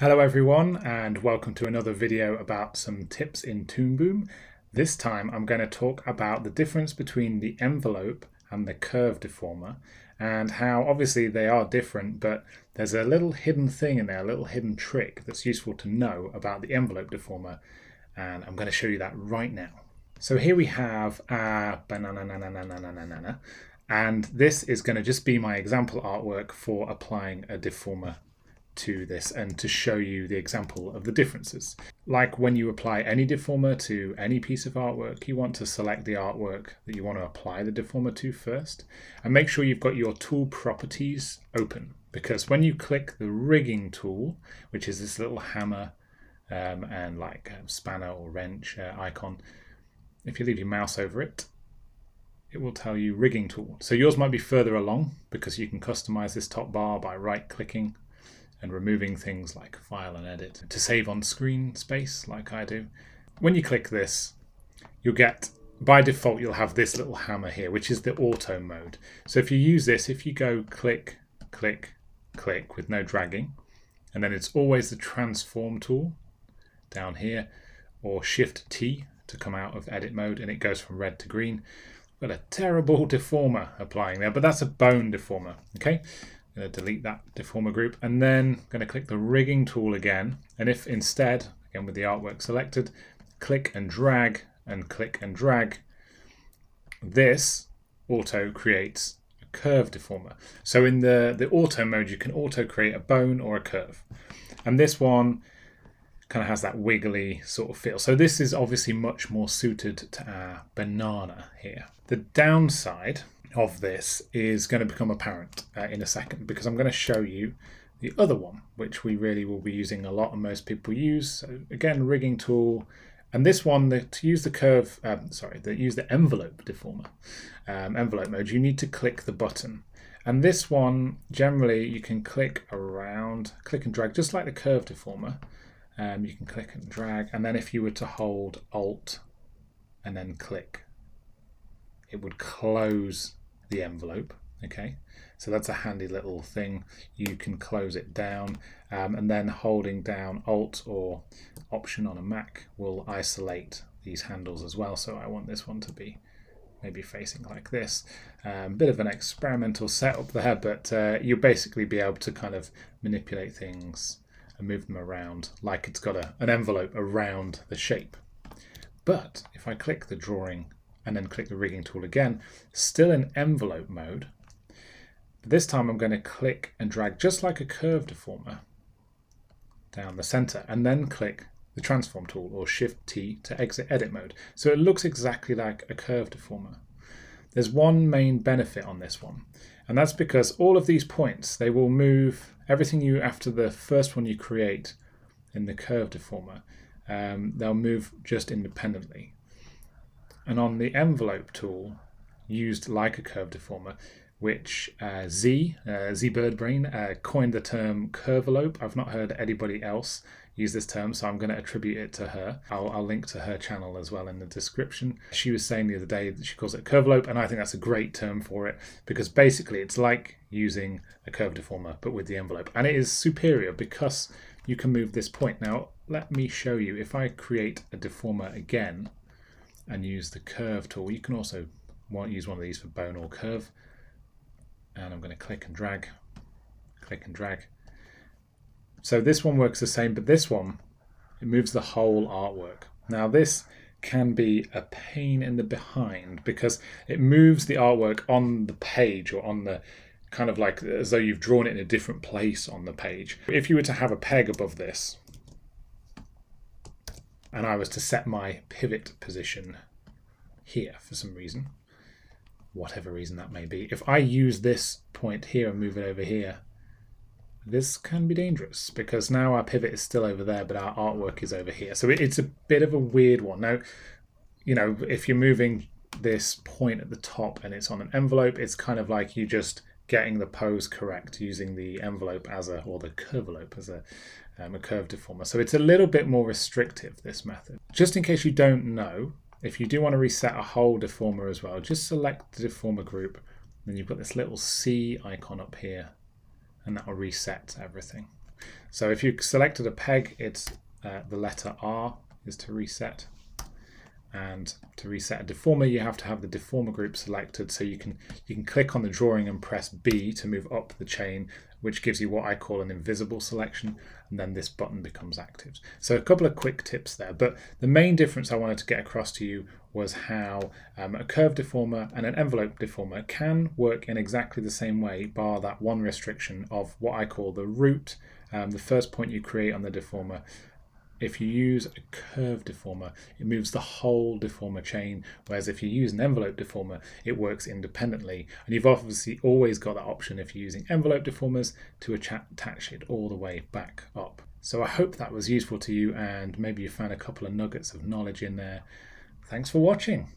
Hello everyone and welcome to another video about some tips in Toon Boom. This time I'm going to talk about the difference between the envelope and the curve deformer and how obviously they are different but there's a little hidden thing in there, a little hidden trick that's useful to know about the envelope deformer and I'm going to show you that right now. So here we have a banana banana and this is going to just be my example artwork for applying a deformer to this and to show you the example of the differences. Like when you apply any deformer to any piece of artwork, you want to select the artwork that you want to apply the deformer to first and make sure you've got your tool properties open because when you click the rigging tool, which is this little hammer um, and like a spanner or wrench uh, icon, if you leave your mouse over it, it will tell you rigging tool. So yours might be further along because you can customize this top bar by right clicking and removing things like file and edit to save on screen space like I do. When you click this, you'll get, by default, you'll have this little hammer here, which is the auto mode. So if you use this, if you go click, click, click with no dragging, and then it's always the transform tool down here, or shift T to come out of edit mode, and it goes from red to green. Got a terrible deformer applying there, but that's a bone deformer, okay? Going to delete that deformer group and then I'm going to click the rigging tool again. And if instead again with the artwork selected click and drag and click and drag this auto creates a curve deformer. So in the the auto mode you can auto create a bone or a curve. And this one kind of has that wiggly sort of feel. So this is obviously much more suited to our banana here. The downside of this is going to become apparent uh, in a second because I'm going to show you the other one, which we really will be using a lot and most people use. So again, rigging tool. And this one, the, to use the curve, um, sorry, to use the envelope deformer, um, envelope mode, you need to click the button. And this one, generally, you can click around, click and drag, just like the curve deformer. Um, you can click and drag, and then if you were to hold Alt and then click, it would close the envelope. Okay, so that's a handy little thing. You can close it down um, and then holding down Alt or Option on a Mac will isolate these handles as well. So I want this one to be maybe facing like this. Um, bit of an experimental setup there, but uh, you'll basically be able to kind of manipulate things and move them around like it's got a, an envelope around the shape. But if I click the drawing and then click the rigging tool again, still in envelope mode. But This time I'm going to click and drag just like a curve deformer down the center and then click the transform tool or shift T to exit edit mode. So it looks exactly like a curve deformer. There's one main benefit on this one, and that's because all of these points, they will move everything you, after the first one you create in the curve deformer, um, they'll move just independently. And on the envelope tool, used like a curve deformer, which uh, Z, uh, ZeBirdbrain, uh, coined the term curvelope. I've not heard anybody else use this term, so I'm going to attribute it to her. I'll, I'll, link to her channel as well in the description. She was saying the other day that she calls it curvelope, and I think that's a great term for it because basically it's like using a curve deformer but with the envelope, and it is superior because you can move this point. Now, let me show you. If I create a deformer again, and use the curve tool. You can also use one of these for bone or curve. And I'm going to click and drag, click and drag. So this one works the same, but this one, it moves the whole artwork. Now this can be a pain in the behind because it moves the artwork on the page or on the kind of like as though you've drawn it in a different place on the page. If you were to have a peg above this, and I was to set my pivot position here for some reason, whatever reason that may be, if I use this point here and move it over here, this can be dangerous because now our pivot is still over there, but our artwork is over here. So it's a bit of a weird one. Now, you know, if you're moving this point at the top and it's on an envelope, it's kind of like you just getting the pose correct using the envelope as a, or the curvelope as a, um, a curve deformer. So it's a little bit more restrictive, this method. Just in case you don't know, if you do want to reset a whole deformer as well, just select the deformer group. Then you've got this little C icon up here, and that will reset everything. So if you selected a peg, it's uh, the letter R is to reset. And to reset a deformer, you have to have the deformer group selected. So you can you can click on the drawing and press B to move up the chain, which gives you what I call an invisible selection. And then this button becomes active. So a couple of quick tips there. But the main difference I wanted to get across to you was how um, a curve deformer and an envelope deformer can work in exactly the same way, bar that one restriction of what I call the root, um, the first point you create on the deformer, if you use a curve deformer, it moves the whole deformer chain, whereas if you use an envelope deformer, it works independently. And you've obviously always got that option if you're using envelope deformers to attach it all the way back up. So I hope that was useful to you and maybe you found a couple of nuggets of knowledge in there. Thanks for watching.